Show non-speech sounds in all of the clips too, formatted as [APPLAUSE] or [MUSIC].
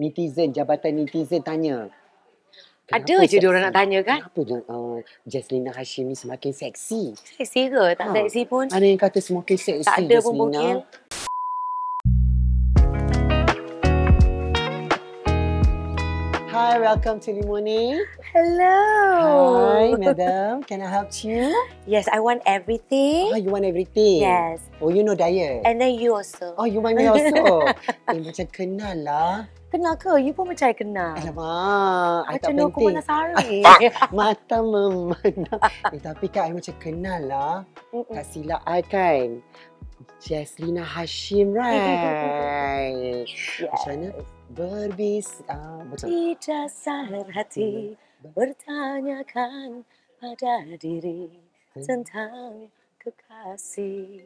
netizen, jabatan netizen tanya. Ada je dia orang nak tanya kan? Kenapa uh, Jaslina Hashim ni semakin seksi? Seksi ke? Tak Ha. seksi pun. Ada yang kata semakin seksi Tak ada pun Jaslina. bokil. Hi, welcome to Limone. Hello. Hi, madam. Can I help you? Yes, I want everything. Oh, you want everything? Yes. Oh, you know diet? And then you also. Oh, you want me also? [LAUGHS] eh, macam kenal lah. Kenal ke? You pun macam I kenal. Alamak, I tak Macam penting. Kumanasari. [LAUGHS] Mata memandang. eh, tapi kan I macam kenal lah. Mm-mm. Tak silap I kan. Jaslina Hashim, right? [LAUGHS] Yes. Macam mana? Berbis... Ah, betul. Di dasar hati bertanyakan pada diri tentang kekasih.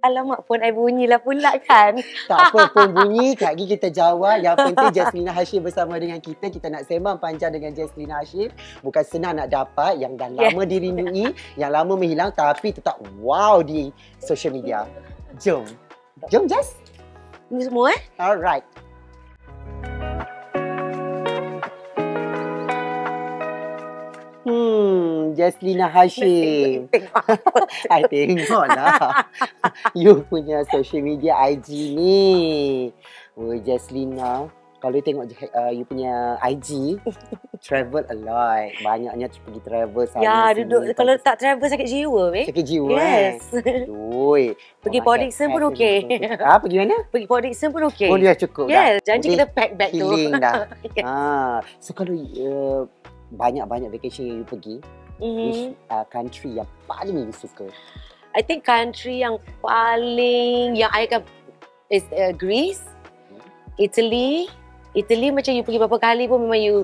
Alamak pun I bunyilah pula kan. [LAUGHS] Tak apa pun [LAUGHS] bunyi, Kak Gi kita jawab. Yang penting Jaslina Hashim bersama dengan kita. Kita nak sembang panjang dengan Jaslina Hashim. Bukan senang nak dapat yang dah Yeah. lama dirindui, yang lama menghilang tapi tetap wow di social media. Jom. Jom Jas. Ni semua eh? Alright. Hmm, Jaslina Hashim. [LAUGHS] Tengok. [LAUGHS] I tengok lah. [LAUGHS] you punya social media IG ni. Oh, Jaslina. Kalau you tengok uh, you punya IG, travel a lot. Banyaknya pergi travel sana Ya, sini. duduk kalau tak travel sakit jiwa weh. Sakit jiwa Yes. eh. Pergi Port Dickson pun okey. Ah, pergi mana? Pergi Port Dickson pun okey. Oh, dia cukup Yes, dah. janji Jadi, kita pack bag tu. healing dah. Yes. Ah, so kalau uh, banyak-banyak vacation yang you pergi, Mhm. which uh, country yang paling you suka? I think country yang paling yang I akan is uh, Greece, Italy. Italy macam you pergi berapa kali pun memang you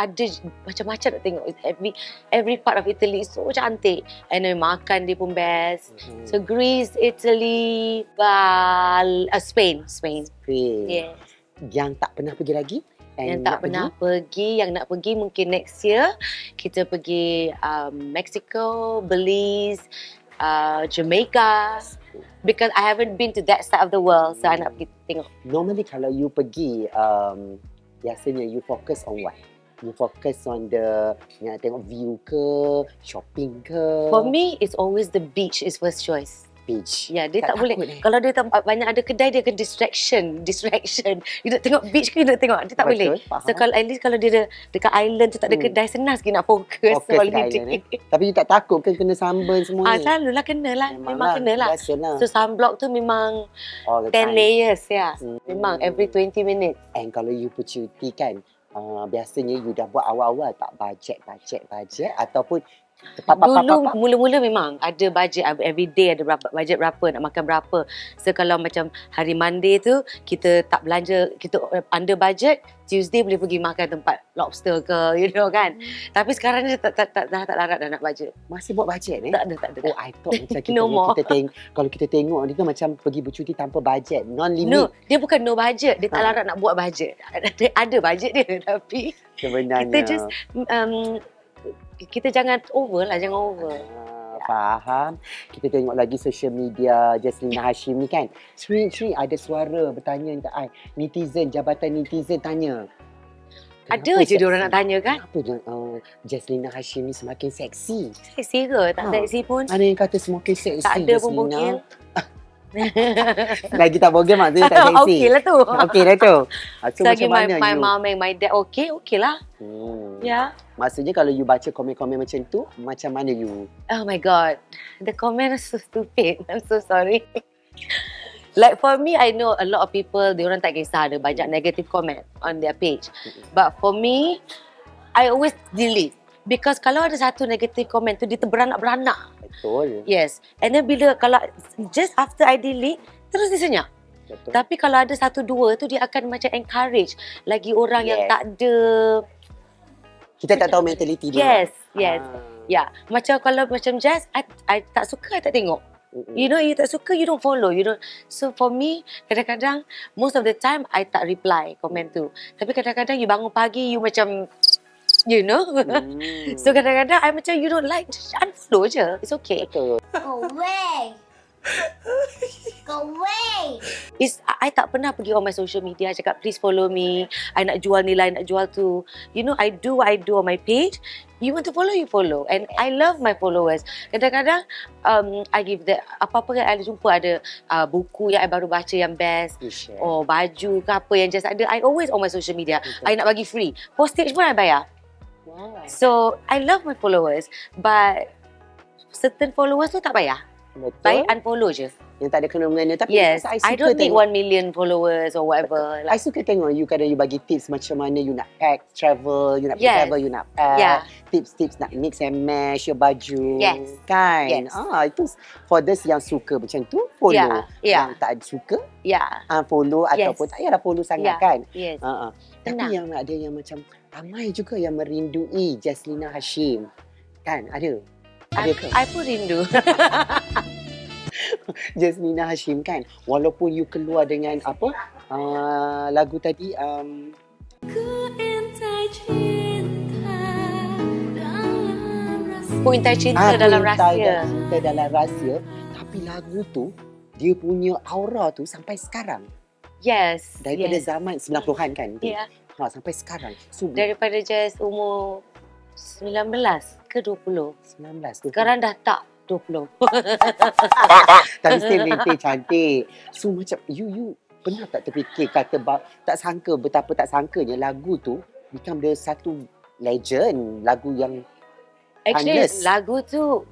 ada macam-macam nak tengok. Every every part of Italy is so cantik. And then makan dia pun best. Mhm. So Greece, Italy, Bal, uh, Spain, Spain. Spain. Yes. Yang tak pernah pergi lagi? Yang tak pernah pergi, yang nak pergi mungkin next year kita pergi um, Mexico, Belize, uh, Jamaica. Because I haven't been to that side of the world, so I nak pergi tengok. Normally kalau you pergi, um, biasanya you focus on what? You focus on the, nak tengok view ke, shopping ke? For me, it's always the beach is first choice. Beach. Ya, dia tak, takut boleh. eh? Kalau dia tak banyak ada kedai, dia akan distraction, [LAUGHS] distraction. You nak tengok beach ke, you nak tengok, dia tak Betul, boleh. faham. So kalau at least kalau dia ada dekat island tu tak ada Hmm. kedai, senang sikit nak fokus, Fokus kat holiday. island, eh? Tapi you tak takut kan kena sunburn semua Ah, ni? selalulah kena lah. Memang kena lah. Biasalah. So sunblock tu memang All the 10 time. layers ya. Hmm. Memang every 20 minutes. And kalau you bercuti kan, uh, biasanya you dah buat awal-awal tak budget, budget, budget ataupun Dulu mula-mula memang ada budget every day ada berapa budget berapa nak makan berapa. So kalau macam hari Monday tu kita tak belanja kita under budget Tuesday boleh pergi makan tempat lobster ke [LAUGHS] you know kan. Tapi sekarang ni tak tak tak dah tak larat dah nak budget. masih buat budget eh? Tak ada tak ada. Oh, I thought macam [LAUGHS] kita, No ni, more. kita teng kalau kita tengok ni kan macam pergi bercuti tanpa budget, non limit No, dia bukan no budget. Dia tak Ha. larat nak buat budget. [LAUGHS] Ada, ada budget dia tapi sebenarnya. kita just um, kita jangan over lah, jangan over. Ah, faham. Kita tengok lagi social media Jaslina [COUGHS] Hashim ni kan. Sri Sri ada suara bertanya dekat I. Netizen, jabatan netizen tanya. Ada je dia orang nak tanya kan? Kenapa uh, Jaslina Hashim ni semakin seksi? Seksi ke? Tak Ha. seksi pun. Ada yang kata semakin seksi Tak ada pun Jaslina. [LAUGHS] Lagi tak bogel maksudnya tak [LAUGHS] seksi. Okey lah tu. Okey lah tu. So, Selagi macam my, mana my you? mom and my dad okay, okay lah. Hmm. Yeah. Maksudnya kalau you baca komen-komen macam tu, macam mana you? Oh my god. The comment is so stupid. [LAUGHS] I'm so sorry. like for me, I know a lot of people, they orang tak kisah ada banyak negative comment on their page. But for me, I always delete. Because kalau ada satu negative comment tu, dia terberanak-beranak. Betul. Yes. And then bila, kalau just after I delete, terus dia senyap. Betul. Tapi kalau ada satu dua tu dia akan macam encourage lagi orang yang Yes. tak ada Kita tak tahu mentality dia. yes, yes. Ah. Ya, macam kalau macam Jazz I, I tak suka I tak tengok. Mm-mm. You know you tak suka you don't follow, you don't. So for me kadang-kadang most of the time I tak reply komen tu. Tapi kadang-kadang you bangun pagi you macam you know. Hmm. so kadang-kadang I macam you don't like just unfollow je. It's okay. Betul. Go away. Go away. Is I, I tak pernah pergi on my social media cakap please follow me. I nak jual ni lah, I nak jual tu. You know, I do what I do on my page. You want to follow, you follow. And I love my followers. Kadang-kadang um, I give the apa-apa yang I jumpa ada uh, buku yang I baru baca yang best. Oh baju ke apa yang just ada. I always on my social media. I nak bagi free. Postage pun I bayar. Wow. So I love my followers. But certain followers tu tak bayar. Betul. Baik unfollow je. Yang tak ada kena-mengena. Tapi Yes. I, I suka don't need tengok. one million followers or whatever. I suka tengok you kadang you bagi tips macam mana you nak pack, travel, you nak Yes. travel, you nak pack. Yeah. Tips-tips nak mix and match your baju. Yes. Kan? Yes. Ah, itu for those yang suka macam tu, follow. Yeah, yeah. Yang tak suka, Yeah. unfollow Yes. ataupun tak payahlah follow sangat Yeah. kan. Yes. Uh-uh. Tapi yang ada yang macam ramai juga yang merindui Jaslina Hashim. Kan? Ada? Ada I, ke? I pun rindu. [LAUGHS] Jasmina Hashim kan walaupun you keluar dengan apa uh, lagu tadi um, Ku intai cinta ah, dalam Cinta rahsia. dan Cinta dalam rahsia tapi lagu tu dia punya aura tu sampai sekarang Yes. daripada yes. zaman 90-an kan Yeah. Ha, sampai sekarang. So Daripada just umur 19 ke 20. 19 tu Sekarang dah tak 20. [LAUGHS] tapi still maintain cantik. So macam you you pernah tak terfikir kata tak sangka betapa tak sangkanya lagu tu become the satu legend lagu yang Actually Timeless. lagu tu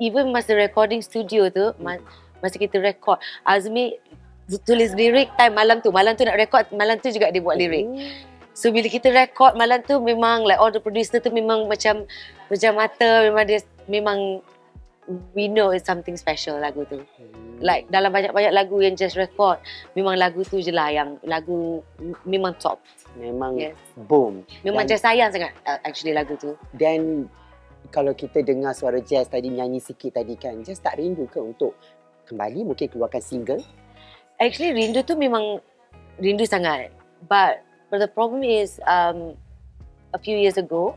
even masa recording studio tu ma- masa kita record Azmi tulis lirik time malam tu. Malam tu nak record malam tu juga dia buat lirik so bila kita record malam tu memang like all the producer tu memang macam macam mata memang dia memang we know it's something special lagu tu Hmm. like dalam banyak-banyak lagu yang just record memang lagu tu je lah yang lagu memang top memang yes boom memang Dan- just sayang sangat uh, actually lagu tu Dan kalau kita dengar suara Jazz tadi nyanyi sikit tadi kan, Jazz tak rindu ke untuk kembali mungkin keluarkan single? Actually rindu tu memang rindu sangat. But but the problem is um a few years ago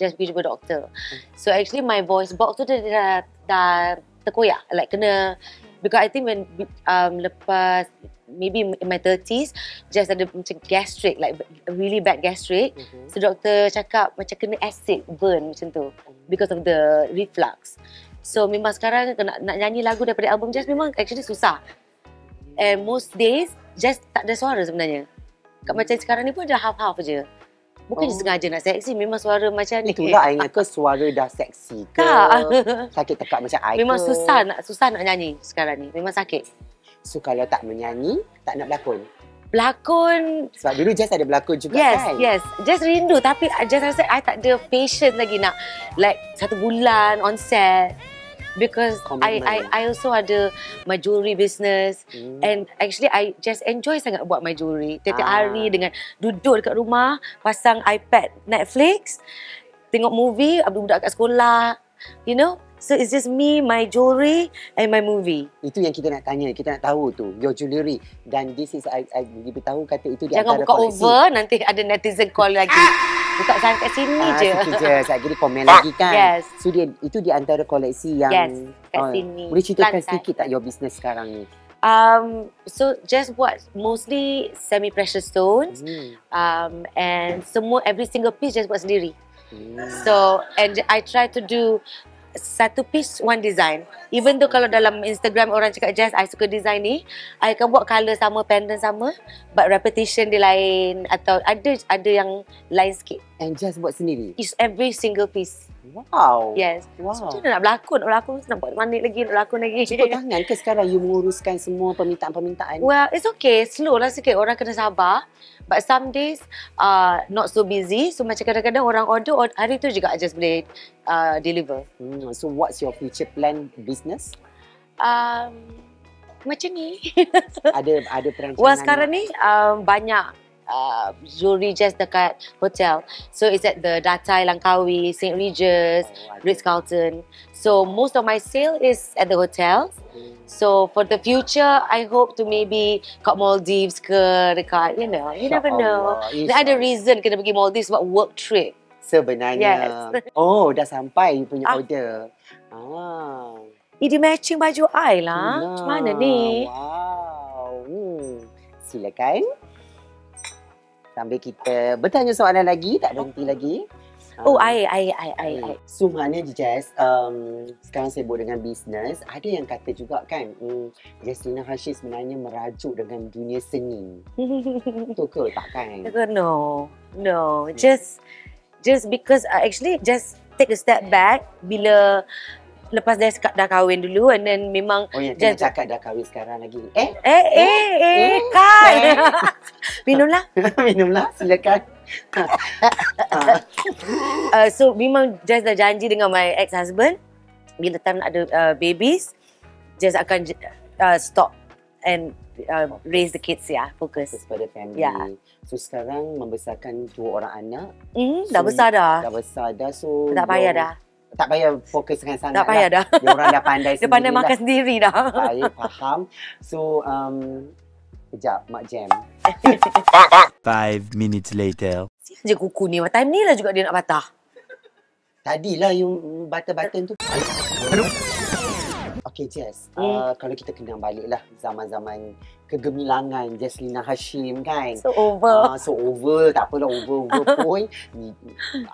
just pergi jumpa doktor. So actually my voice box tu dah dah, dah terkoyak like kena because I think when um lepas maybe in my 30s just ada macam gastric like really bad gastric So doktor cakap macam kena acid burn macam tu because of the reflux. So memang sekarang kena nak nyanyi lagu daripada album Just memang actually susah. And most days Just tak ada suara sebenarnya. Kat macam sekarang ni pun ada half-half je. Bukan oh. Sengaja nak seksi, memang suara macam ni. Itulah I ingat ke [LAUGHS] suara dah seksi ke? Tak. Sakit tekak macam I memang ke? susah nak susah nak nyanyi sekarang ni. Memang sakit. So kalau tak menyanyi, tak nak berlakon. Pelakon Sebab dulu Jazz ada berlakon juga Yes, kan? yes. Just rindu tapi just rasa I tak ada patience lagi nak like satu bulan on set because I Commitment. I I also ada my jewelry business Hmm. and actually I just enjoy sangat buat my jewelry. Tiap-tiap Ah. hari dengan duduk dekat rumah, pasang iPad Netflix, tengok movie, budak-budak kat sekolah, you know. So it's just me, my jewelry and my movie. Itu yang kita nak tanya, kita nak tahu tu, your jewellery. Dan this is, I, I beritahu kata itu di Jangan antara buka koleksi. over, nanti ada netizen call lagi. Buka sampai kat sini Ah, je. sikit je. Sekejap lagi komen [LAUGHS] lagi kan. Yes. So dia, itu di antara koleksi yang... Yes, kat Oh, sini. Boleh ceritakan Lantai. sedikit tak your business sekarang ni? Um, so just buat mostly semi precious stones. Hmm. Um, and semua every single piece just buat sendiri. Hmm. So and I try to do satu piece one design. Even though kalau dalam Instagram orang cakap just I suka design ni, I akan buat colour sama, pendant sama, but repetition dia lain atau ada ada yang lain sikit. And just buat sendiri? It's every single piece. Wow. Yes. Wow. Macam nak berlakon? Nak berlakon nak buat mana lagi? Nak berlakon lagi? Cukup [LAUGHS] tangan ke sekarang you menguruskan semua permintaan-permintaan? Well, it's okay. Slow lah sikit. Orang kena sabar. But some days, uh, not so busy. So macam kadang-kadang orang order, or- hari tu juga I just boleh uh, deliver. Hmm, so what's your future plan business? Um, macam ni. [LAUGHS] Ada ada perancangan? Well, sekarang ni um, banyak uh, jewelry just dekat hotel. So it's at the Datai Langkawi, St. Regis, Oh, ada. Ritz-Carlton. So most of my sale is at the hotels. So for the future, I hope to maybe kat Maldives ke dekat, you know, you never know. Dan ada reason kena pergi Maldives sebab work trip. Sebenarnya. Yes. [LAUGHS] Oh, dah sampai you punya Ah. order. Ah. Ini matching baju I lah. Macam mana ni? Wow. Hmm. Silakan. Sambil kita bertanya soalan lagi, tak berhenti lagi. Oh, Ah, I, I, I, I, I. So maknanya Jess, um, sekarang sibuk dengan bisnes. Ada yang kata juga kan, um, Jesslina Hashim sebenarnya merajuk dengan dunia seni. [LAUGHS] Betul ke? Tak kan? no, no. Just, just because uh, actually just take a step back bila lepas dah dah kahwin dulu and then memang Oh kena Just- cakap dah kahwin sekarang lagi. Eh? eh eh eh Eh, kan. eh. [LAUGHS] Minumlah. [LAUGHS] Minumlah, silakan. [LAUGHS] Uh, so memang just dah janji dengan my ex-husband bila time nak ada uh, babies just akan uh, stop and uh, raise the kids ya, fokus. fokus pada family. Ya. So sekarang membesarkan dua orang anak. Dah So, besar dah. Dah besar dah. So Tak payah dah. Tak payah fokus dengan sangat Tak payah dah. Dia orang dah pandai [LAUGHS] Dia pandai sendiri makan sendiri dah. lah. Baik, faham. So, um, Sekejap, Mak Jam. [LAUGHS] Five minutes later. Siapa je kuku ni. Time ni lah juga dia nak patah. Tadilah you button-button tu. Okay, Jess. Hmm. Uh, kalau kita kenang balik lah zaman-zaman kegemilangan Jesslina Hashim kan. So over. Ah, so over, tak apalah over-over [LAUGHS] pun.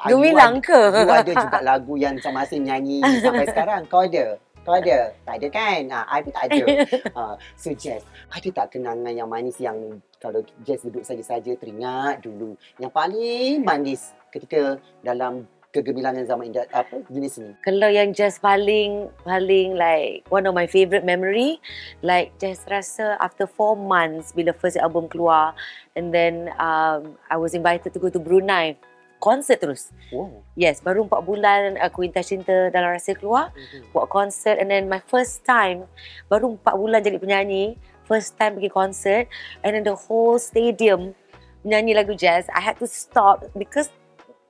Gemilang ada- ke? You ada juga lagu yang masih nyanyi sampai [LAUGHS] sekarang. Kau ada? Kau ada? Tak ada kan? Ah, I pun tak ada. [LAUGHS] Ah, so Jess, ada tak kenangan yang manis yang kalau Jess duduk saja-saja teringat dulu yang paling manis ketika dalam kegemilangan zaman inda, apa jenis ni? Kalau yang just paling paling like one of my favourite memory like just rasa after four months bila first album keluar and then um, I was invited to go to Brunei concert terus. Wow. Yes, baru empat bulan aku Intas Cinta dalam rasa keluar buat concert and then my first time baru empat bulan jadi penyanyi first time pergi concert and then the whole stadium menyanyi lagu jazz I had to stop because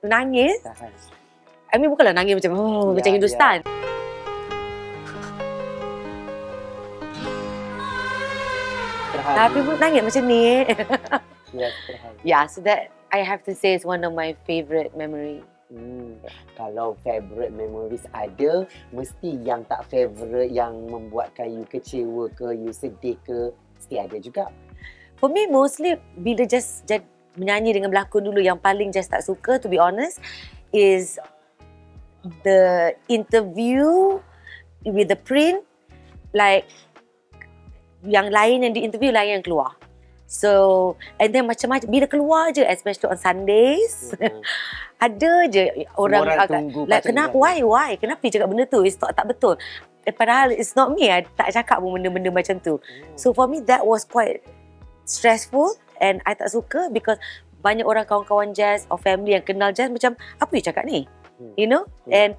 nangis Tahan. I mean bukanlah nangis macam oh, Ya, macam Hindustan Terharu. tapi pun nangis macam ni [LAUGHS] Ya, terharu. yeah so that I have to say is one of my favourite memory Hmm. Kalau favourite memories ada, mesti yang tak favourite yang membuatkan you kecewa ke, you sedih ke, mesti ada juga. For me mostly bila just jad, menyanyi dengan berlakon dulu yang paling just tak suka to be honest is the interview with the print like yang lain yang di interview lain yang keluar. So and then macam-macam bila keluar je especially on Sundays Hmm. [LAUGHS] ada je orang, orang akan tunggu like kenapa juga. why why kenapa you cakap benda tu it's tak, tak betul. Eh, padahal it's not me I tak cakap pun benda-benda macam tu. Hmm. So for me that was quite stressful and I tak suka because banyak orang kawan-kawan jazz or family yang kenal jazz macam apa you cakap ni? Hmm. You know? Hmm. And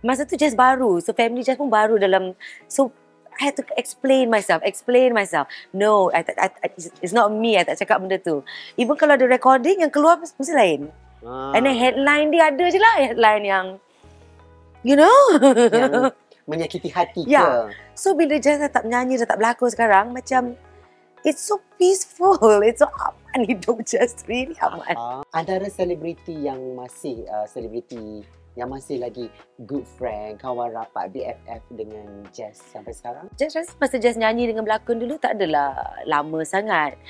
masa tu jazz baru. So family jazz pun baru dalam so I had to explain myself, explain myself. No, I, I, I, it's not me. I tak cakap benda tu. Even kalau ada recording yang keluar mesti lain. Ah, And then headline dia ada je lah headline yang you know. yang [LAUGHS] menyakiti hati Ya. ke? So bila Jazz dah tak menyanyi, dah tak berlakon sekarang, macam it's so peaceful. [LAUGHS] It's so aman hidup Jazz. Really aman. Ah, antara selebriti yang masih uh, selebriti yang masih lagi good friend, kawan rapat BFF dengan Jess sampai sekarang? Rasa masa Jazz nyanyi dengan berlakon dulu tak adalah lama sangat.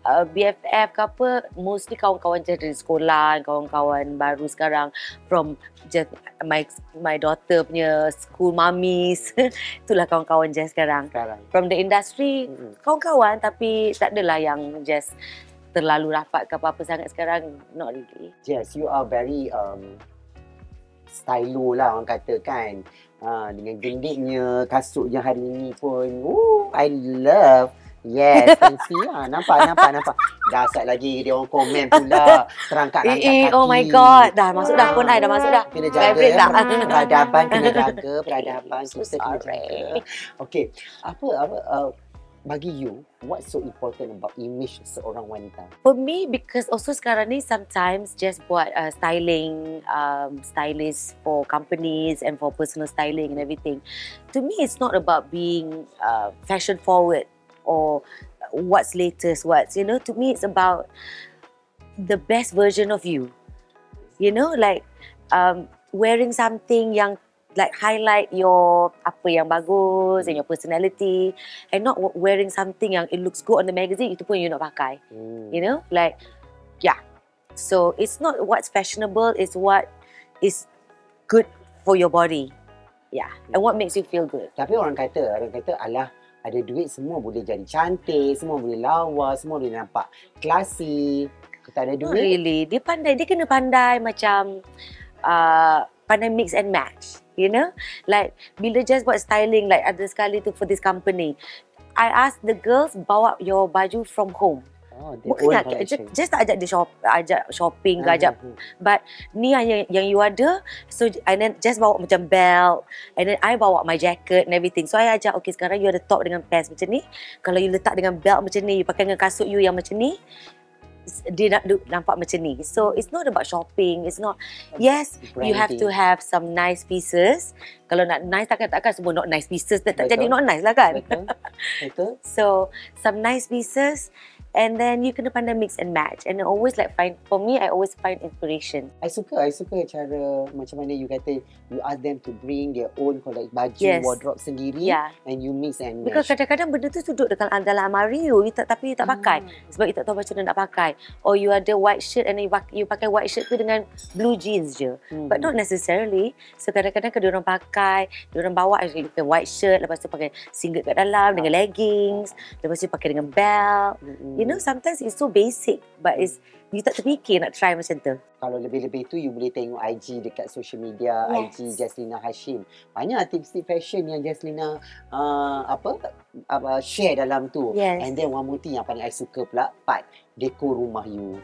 Uh, BFF ke apa, mostly kawan-kawan Jazz dari sekolah, kawan-kawan baru sekarang from Jazz, my my daughter punya school mummies. [LAUGHS] Itulah kawan-kawan Jazz sekarang. Sekarang. From the industry, Mm-mm. kawan-kawan tapi tak adalah yang Jazz terlalu rapat ke apa-apa sangat sekarang. Not really. Jess, you are very um, stylo lah orang kata kan. Ha, dengan gendiknya kasutnya hari ni pun. Ooh, I love. Yes, can see lah. Nampak, nampak, nampak. Dasar lagi dia orang komen pula. Terangkat Eh, eh, kaki. oh my god. Dah masuk dah pun I dah masuk dah. Kena jaga Favorite ya. tak? Peradaban kena jaga. Peradaban [LAUGHS] So kita kena jaga. Okay. Apa, apa, uh, bagi you, what's so important about image seorang wanita? For me, because also sekarang ni sometimes just buat uh, styling, um, stylist for companies and for personal styling and everything. To me, it's not about being uh, fashion forward or what's latest, what's, you know, to me, it's about the best version of you. You know, like um, wearing something yang like highlight your apa yang bagus and your personality and not wearing something yang it looks good on the magazine itu pun you nak pakai. Hmm. You know, like yeah. So it's not what's fashionable, it's what is good for your body. Yeah, and what makes you feel good. Tapi orang kata, orang kata alah ada duit semua boleh jadi cantik, semua boleh lawa, semua boleh nampak classy. Kalau tak ada Not duit, really. Dia pandai, dia kena pandai macam uh, pandai mix and match. You know? Like bila just buat styling like ada sekali tu for this company. I ask the girls bawa your baju from home. Oh, Bukan nak, collection. just, just tak ajak dia shop, ajak shopping ke Ah, ajak ah, But ni yang, yang you ada So and then just bawa macam belt And then I bawa my jacket and everything So I ajak Okay sekarang you ada top dengan pants macam ni Kalau you letak dengan belt macam ni You pakai dengan kasut you yang macam ni dia nak nampak macam ni. So it's not about shopping. It's not. Yes, you have to branding. have some nice pieces. Kalau nak nice takkan takkan semua not nice pieces. Tak, tak Betul. jadi not nice lah kan. Betul? [LAUGHS] Betul? So some nice pieces, and then you kena pandai mix and match. And I always like find. For me, I always find inspiration. I suka, I suka cara macam mana you kata you ask them to bring their own collect baju, Yes. wardrobe sendiri Yeah. and you mix and Because match. kadang-kadang benda tu duduk dekat dalam almari you, you tak, tapi you tak pakai. Sebab you tak tahu macam mana nak pakai. Or you ada white shirt and you pakai, you pakai white shirt tu dengan blue jeans je. Hmm. But not necessarily. So kadang-kadang kalau orang pakai, orang bawa pakai white shirt, lepas tu pakai singlet kat dalam dengan leggings, lepas tu pakai dengan belt. Mm-mm. You know, sometimes it's so basic but it's you tak terfikir nak try macam tu. Kalau lebih-lebih tu you boleh tengok IG dekat social media Yes. IG Jaslina Hashim. Banyak tips-tips fashion yang Jaslina uh, apa apa share dalam tu. Yes. And then one more thing yang paling I suka pula part dekor rumah you.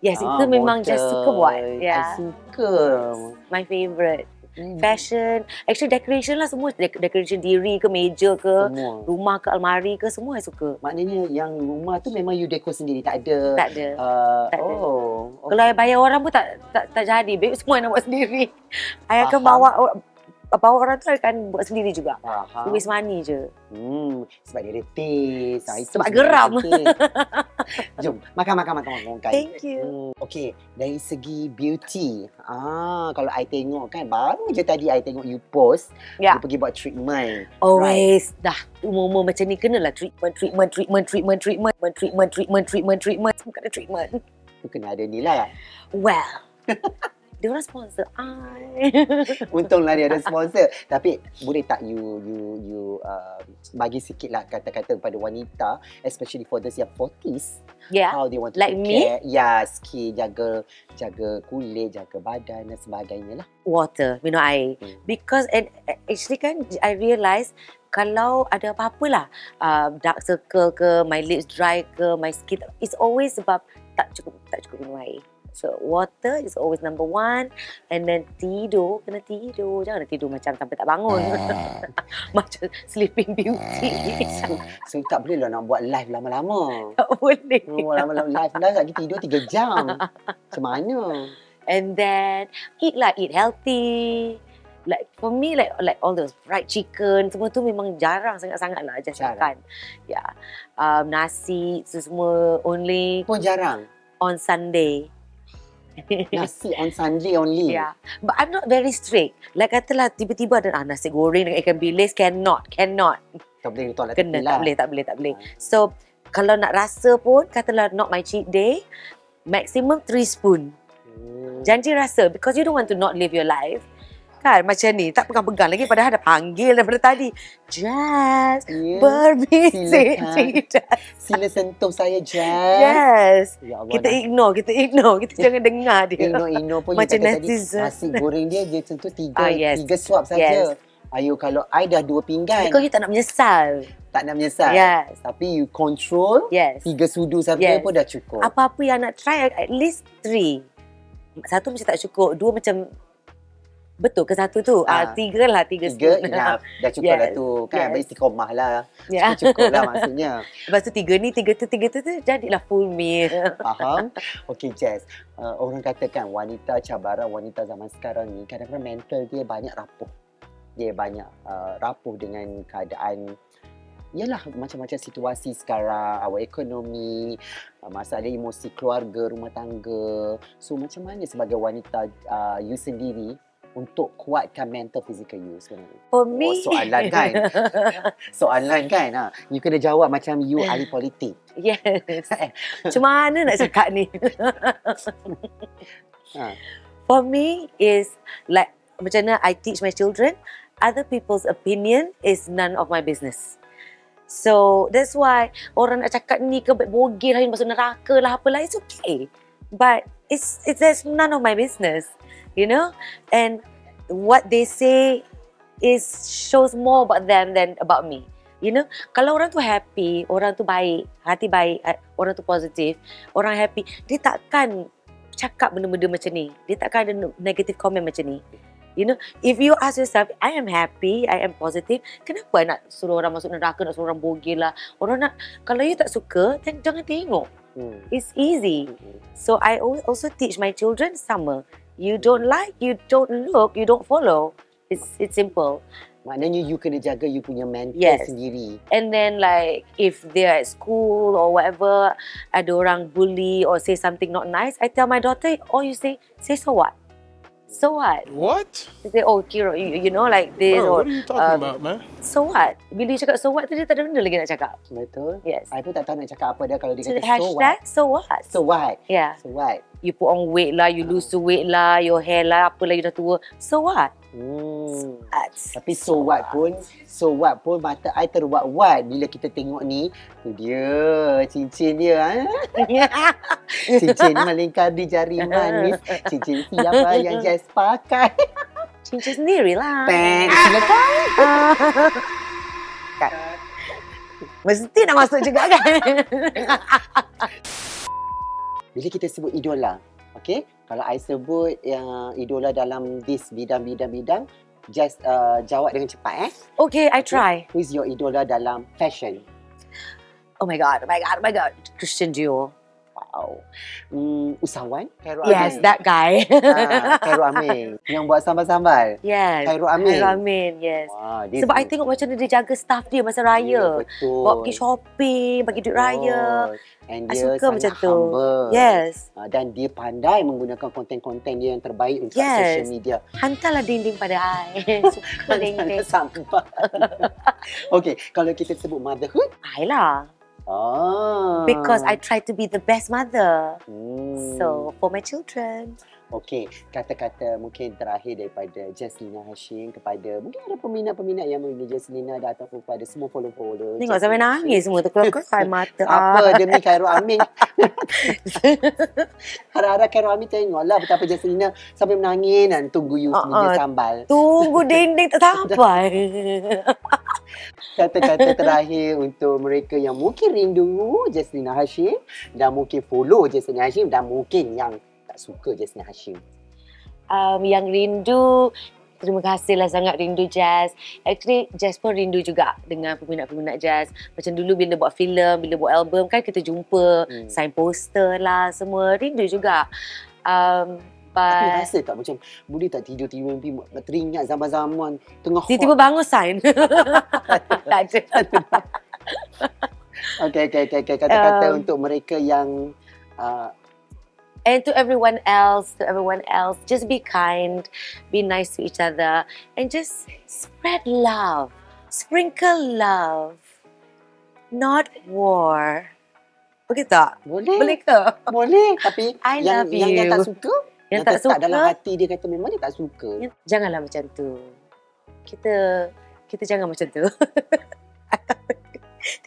Yes, Ah, itu memang just suka buat. model. I Yeah, suka. my favourite. Hmm. Fashion, actually decoration lah semua. Dec- Decoration diri ke, meja ke, Semua. rumah ke, almari ke, semua I suka. Maknanya yang rumah tu memang you dekor sendiri. Tak ada. Tak ada. Uh, Tak ada. oh. Kalau I bayar orang pun tak tak, tak jadi. Babe, semua I nak buat sendiri. I akan Faham. bawa bawa orang tu I akan buat sendiri juga. Faham. Waste money je. Hmm, sebab dia ada taste. Itu Sebab geram. [LAUGHS] Jom, makan makan makan makan. makan. Thank you. Hmm, okay, dari segi beauty. Ah, kalau I tengok kan baru je tadi I tengok you post, Ya. you pergi buat treatment. Always dah umur-umur macam ni kenalah treatment, treatment, treatment, treatment, treatment, treatment, treatment, treatment, treatment. Semua kena treatment. Tu kena ada ni lah. Well, [LAUGHS] dia orang sponsor I. [LAUGHS] Untunglah dia ada sponsor. Tapi boleh tak you you you uh, bagi sikit lah kata-kata kepada wanita, especially for those yang 40s, yeah. how they want to Like take me? care. Ya, skin, jaga jaga kulit, jaga badan dan sebagainya lah. Water, minum air. Hmm. Because and actually kan I realise kalau ada apa-apa lah, uh, dark circle ke, my lips dry ke, my skin, it's always sebab tak cukup tak cukup minum air. So water is always number one and then tidur, kena tidur. Jangan tidur macam sampai tak bangun. [LAUGHS] macam sleeping beauty. So, so tak boleh lah nak buat live lama-lama. [LAUGHS] tak boleh. Oh, lama-lama live live lagi tidur 3 jam. [LAUGHS] Macam mana? And then eat lah, eat healthy. Like for me like like all those fried chicken semua tu memang jarang sangat-sangat lah just Jarang. makan. Yeah. Um, nasi semua only Pun jarang. on Sunday. [LAUGHS] Nasi on Sunday only. yeah. But I'm not very strict. Like katalah tiba-tiba ada ah, nasi goreng dengan ikan bilis cannot, cannot. Tak boleh tolak Kena tak lah. boleh, tak boleh, tak boleh. So kalau nak rasa pun katalah not my cheat day, maximum 3 spoon. Hmm. Janji rasa because you don't want to not live your life. Kan macam ni tak pegang-pegang lagi padahal dah panggil daripada tadi. Just Ya. berbisik [LAUGHS] tidak. Sila sentuh saya, Jess. Yes. Ya Allah. Kita dah. ignore, kita ignore. Kita [LAUGHS] jangan dengar dia. Ino-ino pun Macam kata tadi, nasi goreng dia, dia sentuh tiga, Ah, yes. tiga suap saja. Yes. Ayo, kalau I dah dua pinggan, you tak nak menyesal. tak nak menyesal. Yes. Tapi you control, Yes. tiga sudu saja Yes. pun dah cukup. Apa-apa yang nak try at least three. Satu mesti tak cukup. Dua macam Betul ke satu tu? Ah, Ah. tiga lah, tiga, Tiga, spoon. enough. Dah cukup lah [LAUGHS] Yes. tu. Kan, Yes. beristiqomah lah. Ya. Cukup lah maksudnya. [LAUGHS] Lepas tu tiga ni, tiga tu, tiga tu, tu jadilah full meal. [LAUGHS] Faham? Okay, Jess. Uh, orang katakan wanita cabaran wanita zaman sekarang ni kadang-kadang mental dia banyak rapuh. Dia banyak uh, rapuh dengan keadaan Yalah macam-macam situasi sekarang, awal ekonomi, uh, masalah emosi keluarga, rumah tangga. So macam mana sebagai wanita uh, you sendiri untuk kuatkan mental physical you sebenarnya? For Oh, me, soalan kan? [LAUGHS] Soalan kan? Ha. You kena jawab macam you ahli politik. yes. [LAUGHS] Macam mana nak cakap ni? [LAUGHS] Ha. For me is like macam mana I teach my children, other people's opinion is none of my business. So that's why orang nak cakap ni ke bogil lah, ni masuk neraka lah apalah, it's okay. But it's it's that's none of my business, you know. And what they say is shows more about them than about me. You know, kalau orang tu happy, orang tu baik, hati baik, eh, orang tu positif, orang happy, dia takkan cakap benda-benda macam ni. Dia takkan ada negative comment macam ni. You know, if you ask yourself, I am happy, I am positive, kenapa nak suruh orang masuk neraka, nak suruh orang bogil lah. Orang nak, kalau you tak suka, then jangan tengok. Hmm. It's easy. So I al- also teach my children sama. You don't like, you don't look, you don't follow. It's it's simple. Maknanya you kena jaga you punya mental Yes. sendiri. And then like if they're at school or whatever, ada orang bully or say something not nice, I tell my daughter, oh you say, say so what? So what? What? They say, oh Kiro, you, you know like this Bro, or what are you talking um, about, man? so what? Bila you cakap so what tu dia tak ada benda lagi nak cakap. Betul? Yes. I pun tak tahu nak cakap apa dah kalau dia So, kata so what. hashtag so what? So what? Yeah. So what? You put on weight lah, you lose weight lah, your hair lah, apalah you dah tua. So what? Hmm. That's Tapi so what pun, so what pun mata I terwat-wat bila kita tengok ni. Tu dia, cincin dia. Ha? [LAUGHS] Cincin melingkar di jari manis. Cincin siapa yang Jess pakai? Cincin sendiri lah. Pen, silakan. [LAUGHS] Mesti nak masuk juga kan? [LAUGHS] Bila kita sebut idola, okay? Kalau I sebut yang idola dalam this bidang-bidang-bidang, just uh, jawab dengan cepat eh. okay, I try. Who is your idola dalam fashion? Oh my god, oh my god, oh my god. Christian Dior. Wow. Hmm, usahawan? Khairul Yes, Amin. that guy. Ah, Khairul Amin. [LAUGHS] Yang buat sambal-sambal. yes. Khairul Amin. Khairul Amin, yes. Wah, dia Sebab I tengok macam mana dia jaga staff dia masa raya. Ya, betul. Bawa pergi shopping, bagi duit raya. And I dia suka sangat macam tu. humble. Yes. Ah, Dan dia pandai menggunakan konten-konten dia yang terbaik untuk Yes. social media. Hantarlah dinding pada I. [LAUGHS] Suka dinding. Sampah. [LAUGHS] okay, kalau kita sebut motherhood, I lah. Ah. Because I try to be the best mother. Hmm. So, for my children. Okey, kata-kata mungkin terakhir daripada Jaslina Hashim kepada mungkin ada peminat-peminat yang memanggil Jaslina dan ataupun kepada semua follow-follow. Tengok sampai nangis semua tu. Keluar-keluar [LAUGHS] mata. Apa demi Khairul Amin. [LAUGHS] Harap-harap Khairul Amin tengoklah betapa Jaslina sampai menangis dan tunggu you Ah, semeja ah. sambal. Tunggu dinding tak sampai. [LAUGHS] Kata-kata terakhir untuk mereka yang mungkin rindu Jaslina Hashim dan mungkin follow Jaslina Hashim dan mungkin yang tak suka Jaslina Hashim. um, yang rindu Terima kasihlah sangat rindu jazz. Actually, jazz pun rindu juga dengan peminat-peminat jazz. Macam dulu bila buat filem, bila buat album kan kita jumpa, Hmm. sign poster lah, semua rindu juga. Um, Tapi but rasa tak macam boleh tak tidur-tidur mimpi teringat zaman-zaman tengah tiba-tiba hot. bangun sign. [LAUGHS] tak ada. [LAUGHS] Okey okey okey okay. kata-kata Um, untuk mereka yang uh, And to everyone else, to everyone else, just be kind, be nice to each other, and just spread love. Sprinkle love. Not war. Boleh tak? boleh Boleh ke? boleh tapi I yang love yang, yang tak you. suka Yang tak suka, dalam hati dia kata memang dia tak suka. yang- janganlah macam tu. Kita kita jangan macam tu. [LAUGHS]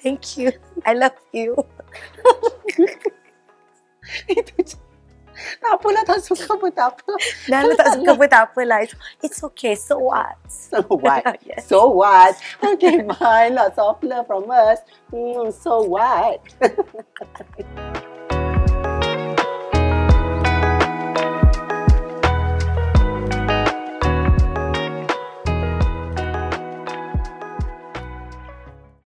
Thank you. I love you. [LAUGHS] Itu je. tak apalah tak suka pun tak apa. Dan tak suka pun tak apalah. It's, it's okay. So what? So what? [LAUGHS] yes. So what? Okay, bye. Lots of love from us. Mm, so what?